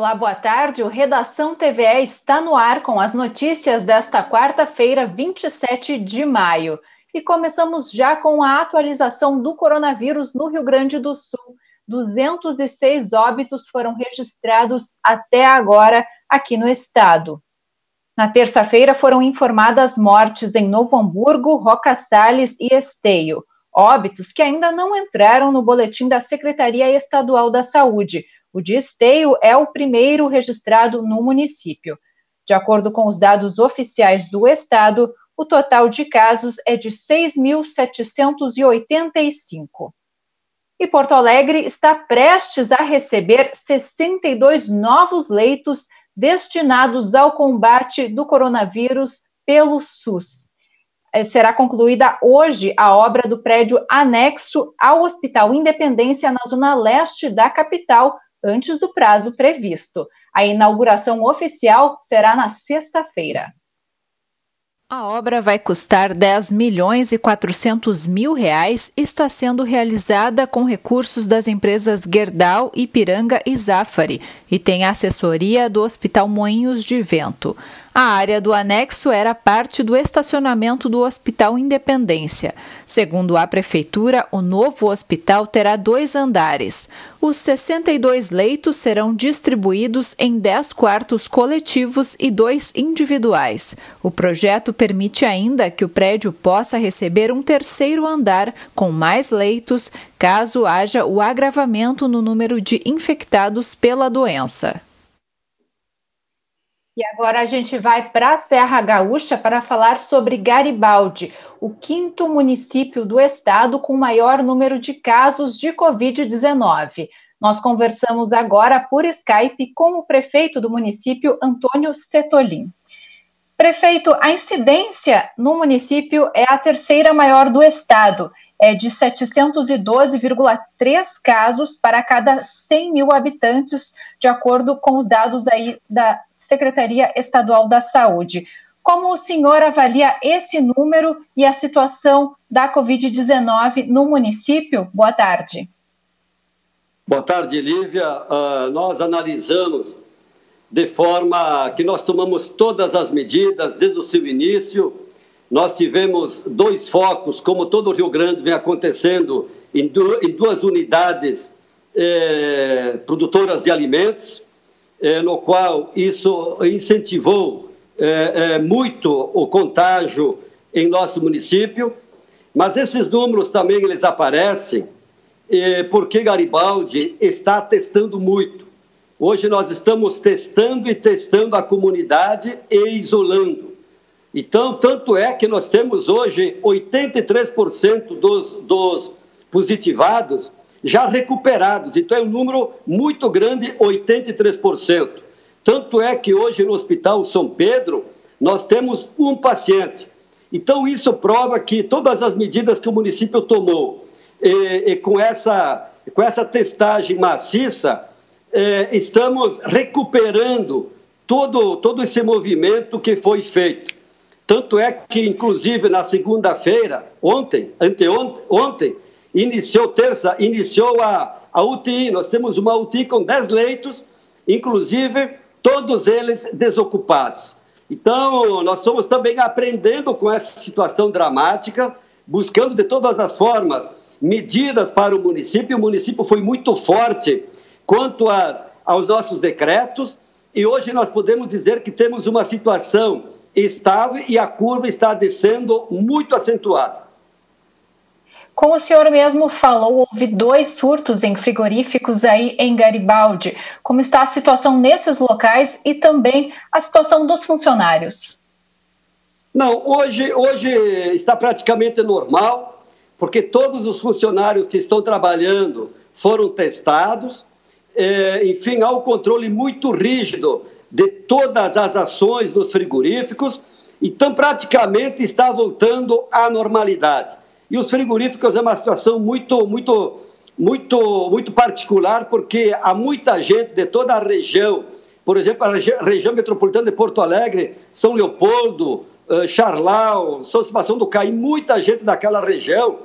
Olá, boa tarde. O Redação TVE está no ar com as notícias desta quarta-feira, 27 de maio. E começamos já com a atualização do coronavírus no Rio Grande do Sul. 206 óbitos foram registrados até agora aqui no estado. Na terça-feira foram informadas mortes em Novo Hamburgo, Roca Salles e Esteio. Óbitos que ainda não entraram no boletim da Secretaria Estadual da Saúde, o de Esteio é o primeiro registrado no município. De acordo com os dados oficiais do Estado, o total de casos é de 6.785. E Porto Alegre está prestes a receber 62 novos leitos destinados ao combate do coronavírus pelo SUS. Eh, será concluída hoje a obra do prédio anexo ao Hospital Independência, na zona leste da capital, antes do prazo previsto. A inauguração oficial será na sexta-feira. A obra vai custar 10 milhões e 400 mil reais e está sendo realizada com recursos das empresas Gerdau, Ipiranga e Zafari e tem assessoria do Hospital Moinhos de Vento. A área do anexo era parte do estacionamento do Hospital Independência. Segundo a Prefeitura, o novo hospital terá dois andares. Os 62 leitos serão distribuídos em 10 quartos coletivos e dois individuais. O projeto permite ainda que o prédio possa receber um terceiro andar com mais leitos, caso haja o agravamento no número de infectados pela doença. E agora a gente vai para a Serra Gaúcha para falar sobre Garibaldi, o quinto município do estado com maior número de casos de Covid-19. Nós conversamos agora por Skype com o prefeito do município, Antônio Setolin. Prefeito, a incidência no município é a terceira maior do estado, é de 712,3 casos para cada 100 mil habitantes, de acordo com os dados aí da Secretaria Estadual da Saúde. Como o senhor avalia esse número e a situação da Covid-19 no município? Boa tarde. Boa tarde, Lívia. Uh, nós analisamos de forma que nós tomamos todas as medidas desde o seu início. Nós tivemos dois focos, como todo o Rio Grande vem acontecendo, em, duas unidades eh, produtoras de alimentos é, no qual isso incentivou é, muito o contágio em nosso município, mas esses números também eles aparecem porque Garibaldi está testando muito. Hoje nós estamos testando e testando a comunidade e isolando. Então, tanto é que nós temos hoje 83% dos, dos positivados já recuperados. Então é um número muito grande, 83%. Tanto é que hoje no Hospital São Pedro nós temos um paciente. Então isso prova que todas as medidas que o município tomou e, e com, essa, com essa testagem maciça, eh, estamos recuperando todo, todo esse movimento que foi feito. Tanto é que, inclusive, na segunda-feira, ontem, anteontem, ontem, iniciou terça, iniciou a, a UTI. Nós temos uma UTI com 10 leitos, inclusive todos eles desocupados. Então, nós estamos também aprendendo com essa situação dramática, buscando de todas as formas medidas para o município. O município foi muito forte quanto às, aos nossos decretos, e hoje nós podemos dizer que temos uma situação estável e a curva está descendo muito acentuada. Como o senhor mesmo falou, houve dois surtos em frigoríficos aí em Garibaldi. Como está a situação nesses locais e também a situação dos funcionários? Não, hoje, hoje está praticamente normal, porque todos os funcionários que estão trabalhando foram testados. É, enfim, há um controle muito rígido de todas as ações nos frigoríficos, então praticamente está voltando à normalidade. E os frigoríficos é uma situação muito, muito, muito, muito particular, porque há muita gente de toda a região, por exemplo, a regi região metropolitana de Porto Alegre, São Leopoldo, uh, Charlau, São Sebastião do Caí, muita gente daquela região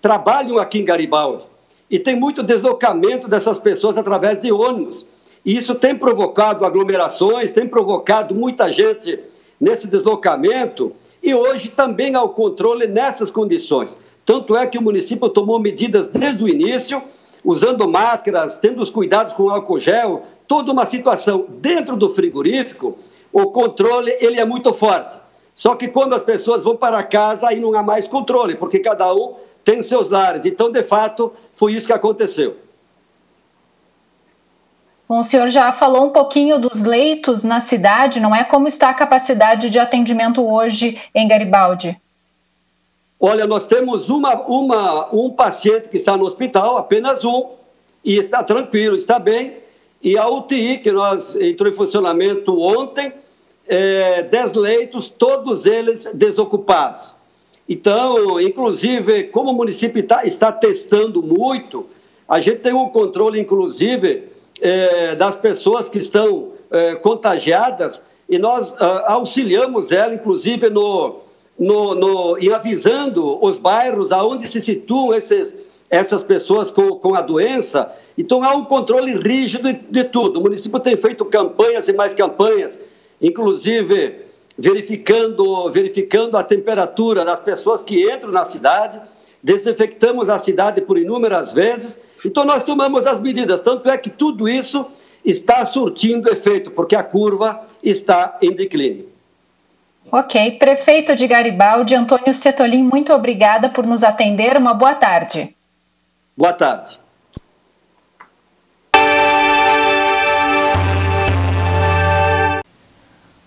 trabalham aqui em Garibaldi. E tem muito deslocamento dessas pessoas através de ônibus. E isso tem provocado aglomerações, tem provocado muita gente nesse deslocamento e hoje também há o controle nessas condições. Tanto é que o município tomou medidas desde o início, usando máscaras, tendo os cuidados com álcool gel, toda uma situação dentro do frigorífico, o controle ele é muito forte. Só que quando as pessoas vão para casa, aí não há mais controle, porque cada um tem seus lares. Então, de fato, foi isso que aconteceu. Bom, o senhor já falou um pouquinho dos leitos na cidade, não é? Como está a capacidade de atendimento hoje em Garibaldi? Olha, nós temos uma, uma, um paciente que está no hospital, apenas um, e está tranquilo, está bem. E a UTI, que nós entrou em funcionamento ontem, é, 10 leitos, todos eles desocupados. Então, inclusive, como o município tá, está testando muito, a gente tem um controle, inclusive, é, das pessoas que estão é, contagiadas e nós ah, auxiliamos ela, inclusive, no, no, no, e avisando os bairros aonde se situam esses, essas pessoas com, com a doença. Então, há um controle rígido de, de tudo. O município tem feito campanhas e mais campanhas, inclusive verificando, verificando a temperatura das pessoas que entram na cidade, desinfectamos a cidade por inúmeras vezes então, nós tomamos as medidas, tanto é que tudo isso está surtindo efeito, porque a curva está em declínio. Ok. Prefeito de Garibaldi, Antônio Setolin, muito obrigada por nos atender. Uma boa tarde. Boa tarde.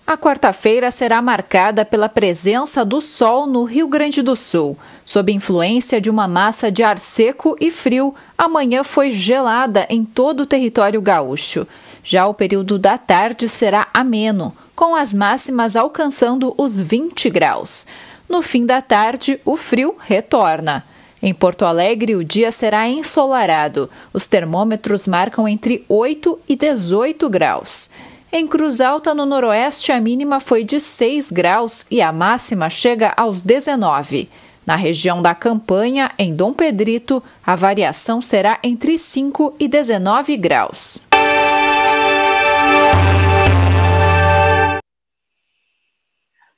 A quarta-feira será marcada pela presença do sol no Rio Grande do Sul. Sob influência de uma massa de ar seco e frio, amanhã foi gelada em todo o território gaúcho. Já o período da tarde será ameno, com as máximas alcançando os 20 graus. No fim da tarde, o frio retorna. Em Porto Alegre, o dia será ensolarado. Os termômetros marcam entre 8 e 18 graus. Em Cruz Alta, no Noroeste, a mínima foi de 6 graus e a máxima chega aos 19. Na região da Campanha, em Dom Pedrito, a variação será entre 5 e 19 graus.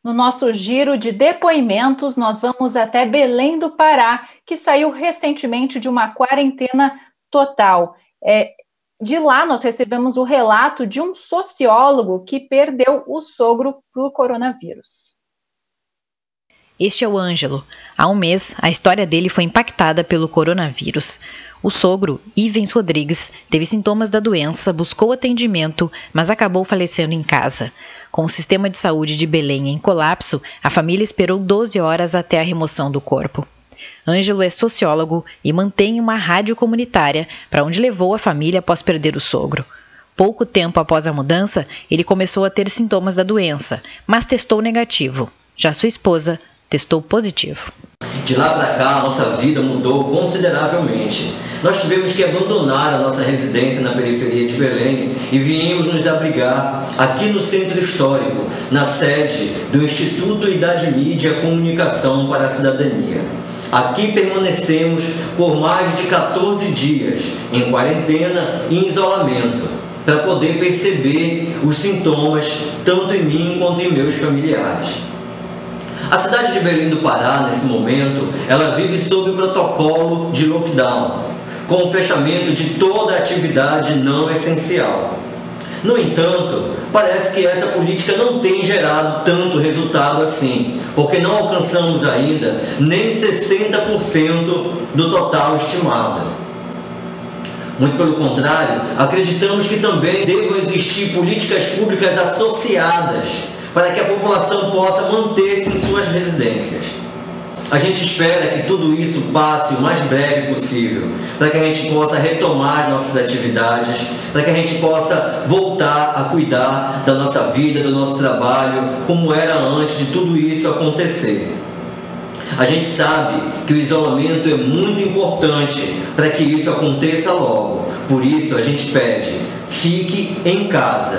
No nosso giro de depoimentos, nós vamos até Belém do Pará, que saiu recentemente de uma quarentena total. É, de lá, nós recebemos o relato de um sociólogo que perdeu o sogro para o coronavírus. Este é o Ângelo. Há um mês, a história dele foi impactada pelo coronavírus. O sogro, Ivens Rodrigues, teve sintomas da doença, buscou atendimento, mas acabou falecendo em casa. Com o sistema de saúde de Belém em colapso, a família esperou 12 horas até a remoção do corpo. Ângelo é sociólogo e mantém uma rádio comunitária para onde levou a família após perder o sogro. Pouco tempo após a mudança, ele começou a ter sintomas da doença, mas testou negativo. Já sua esposa testou positivo. De lá para cá, nossa vida mudou consideravelmente. Nós tivemos que abandonar a nossa residência na periferia de Belém e viemos nos abrigar aqui no centro histórico, na sede do Instituto Idade Mídia Comunicação para a Cidadania. Aqui permanecemos por mais de 14 dias em quarentena e em isolamento, para poder perceber os sintomas tanto em mim quanto em meus familiares. A cidade de Belém do Pará, nesse momento, ela vive sob o protocolo de lockdown, com o fechamento de toda atividade não essencial. No entanto, parece que essa política não tem gerado tanto resultado assim, porque não alcançamos ainda nem 60% do total estimado. Muito pelo contrário, acreditamos que também devam existir políticas públicas associadas para que a população possa manter-se em suas residências. A gente espera que tudo isso passe o mais breve possível, para que a gente possa retomar as nossas atividades, para que a gente possa voltar a cuidar da nossa vida, do nosso trabalho, como era antes de tudo isso acontecer. A gente sabe que o isolamento é muito importante para que isso aconteça logo. Por isso a gente pede: fique em casa.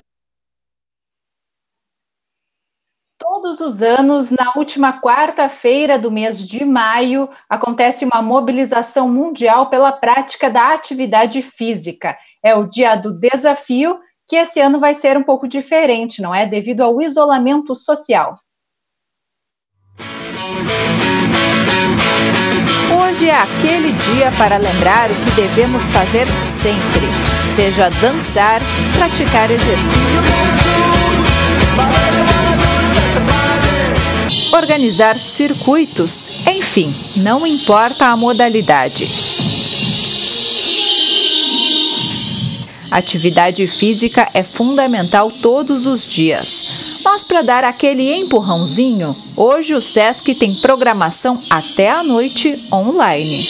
Todos os anos, na última quarta-feira do mês de maio, acontece uma mobilização mundial pela prática da atividade física. É o Dia do Desafio que esse ano vai ser um pouco diferente, não é? Devido ao isolamento social. Hoje é aquele dia para lembrar o que devemos fazer sempre, seja dançar, praticar exercício, organizar circuitos, enfim, não importa a modalidade. Atividade física é fundamental todos os dias. Mas para dar aquele empurrãozinho, hoje o SESC tem programação até a noite online.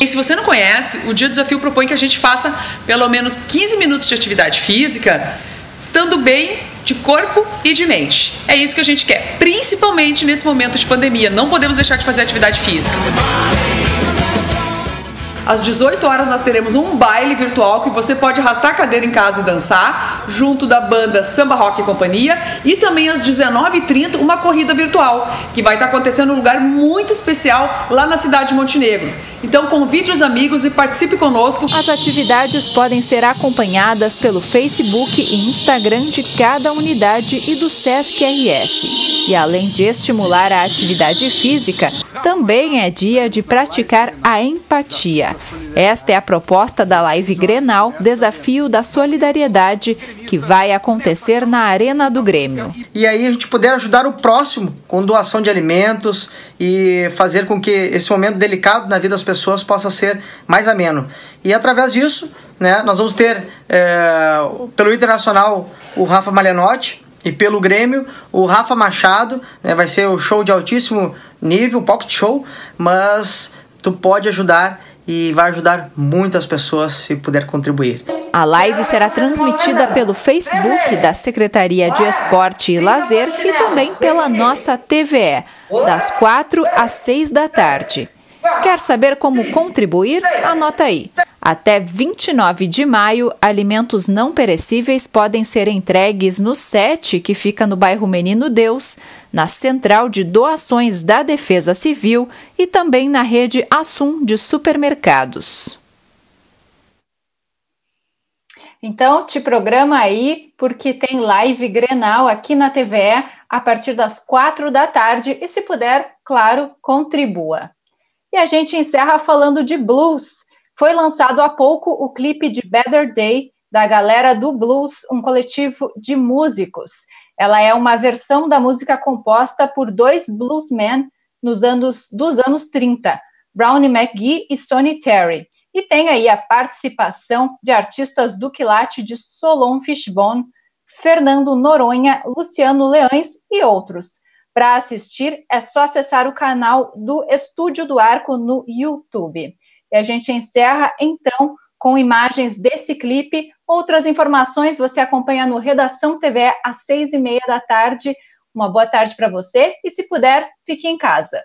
E se você não conhece, o Dia Desafio propõe que a gente faça pelo menos 15 minutos de atividade física, estando bem de corpo e de mente. É isso que a gente quer, principalmente nesse momento de pandemia. Não podemos deixar de fazer atividade física. Às 18 horas nós teremos um baile virtual que você pode arrastar a cadeira em casa e dançar, junto da banda Samba Rock e Companhia, e também às 19h30 uma corrida virtual, que vai estar acontecendo num lugar muito especial lá na cidade de Montenegro. Então convide os amigos e participe conosco. As atividades podem ser acompanhadas pelo Facebook e Instagram de cada unidade e do SESC RS. E além de estimular a atividade física, também é dia de praticar a empatia. Esta é a proposta da Live Grenal Desafio da Solidariedade, que vai acontecer na Arena do Grêmio. E aí a gente poder ajudar o próximo com doação de alimentos e fazer com que esse momento delicado na vida das pessoas possa ser mais ameno. E através disso, né, nós vamos ter é, pelo Internacional o Rafa Malianotti, e pelo Grêmio, o Rafa Machado, né, vai ser o show de altíssimo nível, pocket show, mas tu pode ajudar e vai ajudar muitas pessoas se puder contribuir. A live será transmitida pelo Facebook da Secretaria de Esporte e Lazer e também pela nossa TVE, das 4 às 6 da tarde. Quer saber como contribuir? Anota aí. Até 29 de maio, alimentos não perecíveis podem ser entregues no SET, que fica no bairro Menino Deus, na Central de Doações da Defesa Civil e também na rede Assum de supermercados. Então, te programa aí, porque tem live Grenal aqui na TVE a partir das quatro da tarde e, se puder, claro, contribua. E a gente encerra falando de blues. Foi lançado há pouco o clipe de Better Day da galera do Blues, um coletivo de músicos. Ela é uma versão da música composta por dois bluesmen nos anos dos anos 30, Brownie McGee e Sonny Terry. E tem aí a participação de artistas do quilate de Solon Fishbone, Fernando Noronha, Luciano Leães e outros. Para assistir, é só acessar o canal do Estúdio do Arco no YouTube. E a gente encerra, então, com imagens desse clipe. Outras informações você acompanha no Redação TV às seis e meia da tarde. Uma boa tarde para você e, se puder, fique em casa.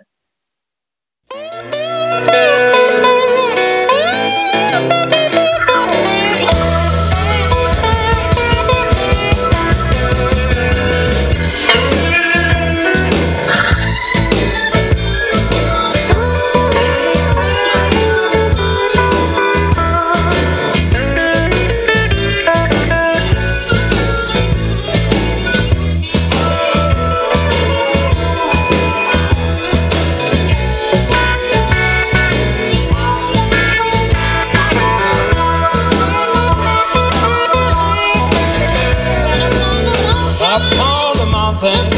Mountain,